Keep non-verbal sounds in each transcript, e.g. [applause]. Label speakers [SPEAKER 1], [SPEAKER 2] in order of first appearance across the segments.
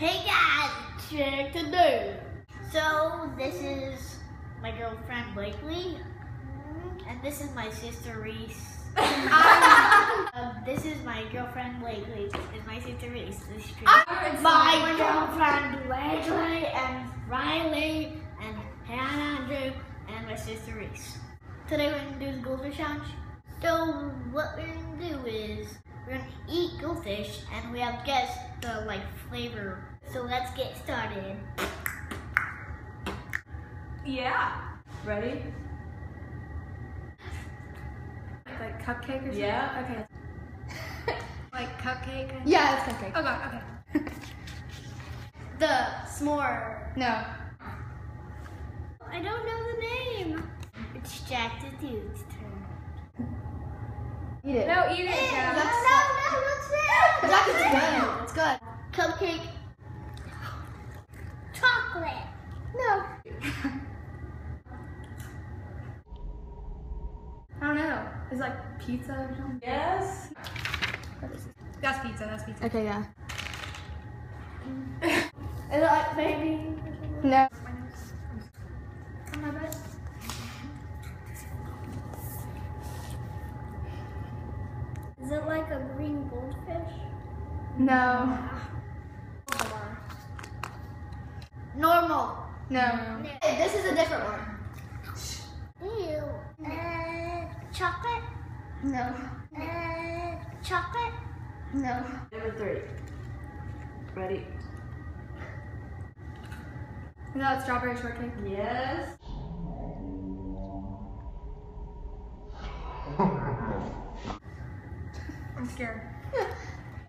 [SPEAKER 1] Hey guys, Jack the Dude. So this is my girlfriend Blakely, and this is my sister Reese. [laughs] um, this is my girlfriend Blakely. This is my sister Reese. This is my girlfriend Blakely and Rylee and Hannah Andrew and my sister Reese. Today we're gonna do the goldfish challenge. So what we're gonna do is we're gonna eat goldfish and we have to guess the like flavor. So let's get started.
[SPEAKER 2] Yeah.
[SPEAKER 3] Ready?
[SPEAKER 2] Like, like cupcake or something?
[SPEAKER 3] Yeah.
[SPEAKER 2] Okay. [laughs] like cupcake?
[SPEAKER 4] Yeah, it's cupcake.
[SPEAKER 2] Oh god, okay. [laughs]
[SPEAKER 4] The s'more. No.
[SPEAKER 1] I don't know the name. It's Jack the Dude's turn.
[SPEAKER 4] Eat it.
[SPEAKER 2] No, eat it, Jack.
[SPEAKER 1] no, no, what's that?
[SPEAKER 4] Jack, it's good. It's good.
[SPEAKER 1] Cupcake. Chocolate.
[SPEAKER 4] No.
[SPEAKER 2] I don't know. Is it like pizza or something?
[SPEAKER 3] Yes.
[SPEAKER 2] That's pizza, that's pizza.
[SPEAKER 4] Okay, yeah. [laughs]
[SPEAKER 1] Is it like baby?
[SPEAKER 4] No.
[SPEAKER 1] On my butt? Is it like a green goldfish?
[SPEAKER 4] No.
[SPEAKER 1] Normal.
[SPEAKER 4] No. This is a different one.
[SPEAKER 1] Ew. Uh, chocolate?
[SPEAKER 4] No.
[SPEAKER 1] Uh, chocolate?
[SPEAKER 4] No.
[SPEAKER 3] Number three. Ready?
[SPEAKER 2] Is that strawberry shortcake?
[SPEAKER 3] Yes. [laughs]
[SPEAKER 2] I'm scared.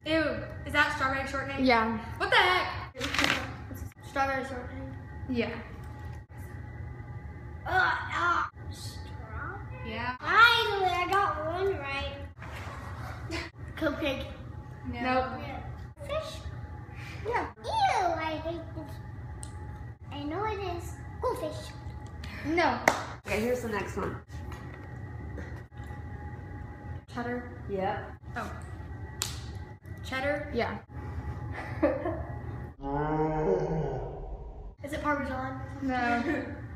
[SPEAKER 2] Ew, is that strawberry shortcake?
[SPEAKER 4] Yeah.
[SPEAKER 2] What the heck? [laughs]
[SPEAKER 4] Strawberry shortcake. Yeah.
[SPEAKER 1] Uh, uh, strawberry?
[SPEAKER 2] Yeah.
[SPEAKER 1] Finally, I got one right. Cupcake.
[SPEAKER 4] Nope.
[SPEAKER 1] Fish?
[SPEAKER 4] Yeah.
[SPEAKER 1] Ew, I hate this. I know it is. Goldfish.
[SPEAKER 4] No.
[SPEAKER 3] Okay, here's the next one.
[SPEAKER 2] Cheddar.
[SPEAKER 3] Yep.
[SPEAKER 2] Oh. Cheddar.
[SPEAKER 4] Yeah. [laughs]
[SPEAKER 1] Is it Parmesan?
[SPEAKER 4] No. [laughs]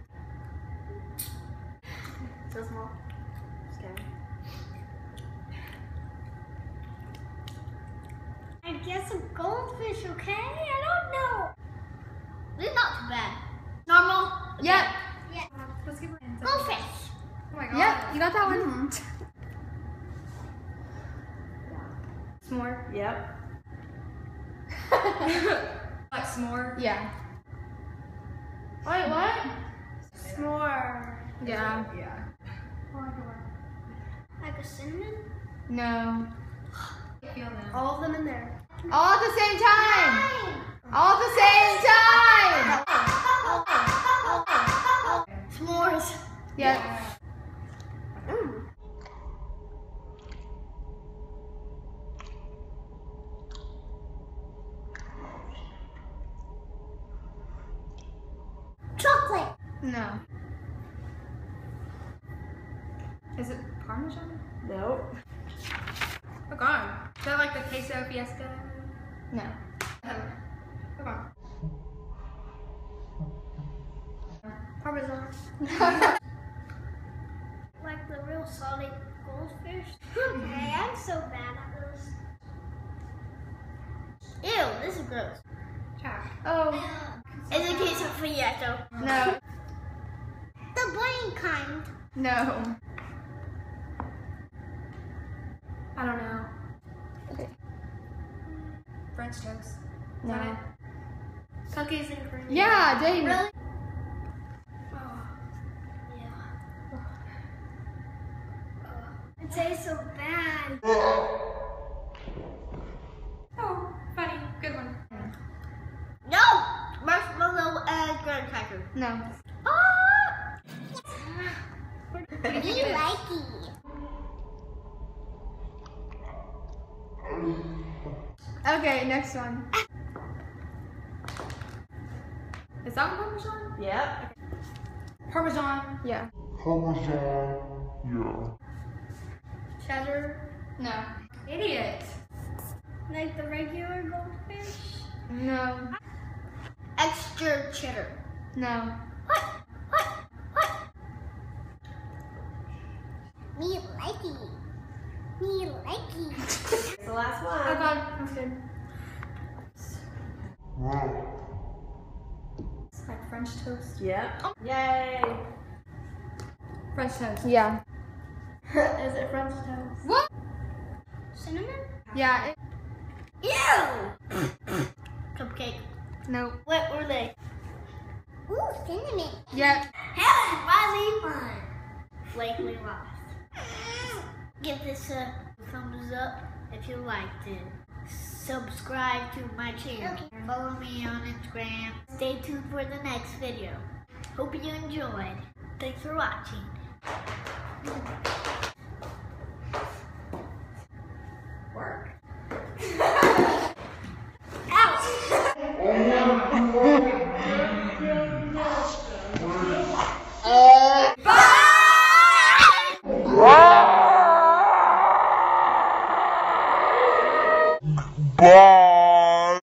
[SPEAKER 1] I guess a goldfish, okay? I don't know. This is not too bad. Normal?
[SPEAKER 4] Yep.
[SPEAKER 1] Yeah.
[SPEAKER 2] Let's give her hands up.
[SPEAKER 1] Goldfish.
[SPEAKER 2] Oh my god.
[SPEAKER 4] Yep. You got that one. [laughs] S'more.
[SPEAKER 3] Yep. [laughs]
[SPEAKER 2] Like s'more.
[SPEAKER 4] Yeah.
[SPEAKER 1] Wait, what? S'more.
[SPEAKER 4] Yeah.
[SPEAKER 3] Yeah.
[SPEAKER 1] Like a cinnamon?
[SPEAKER 4] No. [gasps]
[SPEAKER 2] I feel them.
[SPEAKER 1] All of them in there.
[SPEAKER 4] All at the same time. All at the same time.
[SPEAKER 1] S'mores.
[SPEAKER 4] Yep. Mm.
[SPEAKER 1] Chocolate.
[SPEAKER 4] No.
[SPEAKER 2] Is it Parmesan?
[SPEAKER 3] Nope.
[SPEAKER 2] Oh god. Is that like the queso fiesta?
[SPEAKER 4] No.
[SPEAKER 2] Oh god.
[SPEAKER 1] Parmesan. like the real salty goldfish. okay, I'm so bad at this. Ew, this is gross.
[SPEAKER 2] Jack.
[SPEAKER 4] Oh.
[SPEAKER 1] Is it queso fiesta?
[SPEAKER 4] No.
[SPEAKER 1] The plain kind.
[SPEAKER 4] No.
[SPEAKER 2] I don't know.
[SPEAKER 4] Okay.
[SPEAKER 2] French toast. Is
[SPEAKER 4] No.
[SPEAKER 2] that it?
[SPEAKER 1] Cookies and cream.
[SPEAKER 4] Yeah, Jamie.
[SPEAKER 1] Really? Oh, yeah. It tastes so bad.
[SPEAKER 2] Oh, funny. Good one.
[SPEAKER 1] No! Marshmallow and graham cracker.
[SPEAKER 4] No.
[SPEAKER 1] Ah!
[SPEAKER 2] What [laughs] do you think
[SPEAKER 1] You
[SPEAKER 2] it is?
[SPEAKER 1] like it.
[SPEAKER 4] Okay, next one.
[SPEAKER 2] Is that one Parmesan?
[SPEAKER 3] Yep.
[SPEAKER 2] Parmesan.
[SPEAKER 4] Yeah.
[SPEAKER 5] Parmesan, yeah.
[SPEAKER 1] Cheddar.
[SPEAKER 4] No.
[SPEAKER 2] Idiot.
[SPEAKER 1] Like the regular goldfish.
[SPEAKER 4] No.
[SPEAKER 2] Extra cheddar.
[SPEAKER 4] No.
[SPEAKER 1] What? What? What?
[SPEAKER 6] Me likey. Me likey.
[SPEAKER 3] Here's the last
[SPEAKER 2] Oh
[SPEAKER 3] one.
[SPEAKER 2] god, I'm scared.
[SPEAKER 5] Wow.
[SPEAKER 2] It's like French toast.
[SPEAKER 3] Yep. Oh. Yay.
[SPEAKER 2] French toast.
[SPEAKER 4] Yeah. [laughs]
[SPEAKER 2] Is it French toast?
[SPEAKER 4] What?
[SPEAKER 1] Cinnamon?
[SPEAKER 4] Yeah. It,
[SPEAKER 1] Ew! [coughs] Cupcake.
[SPEAKER 4] no.
[SPEAKER 1] What were they?
[SPEAKER 6] Ooh, cinnamon.
[SPEAKER 4] Yep.
[SPEAKER 1] Helen Rylee won. Blakely lost. Give this a thumbs up if you liked it. Subscribe to my channel. Follow me on Instagram. Stay tuned for the next video. Hope you enjoyed. Thanks for watching.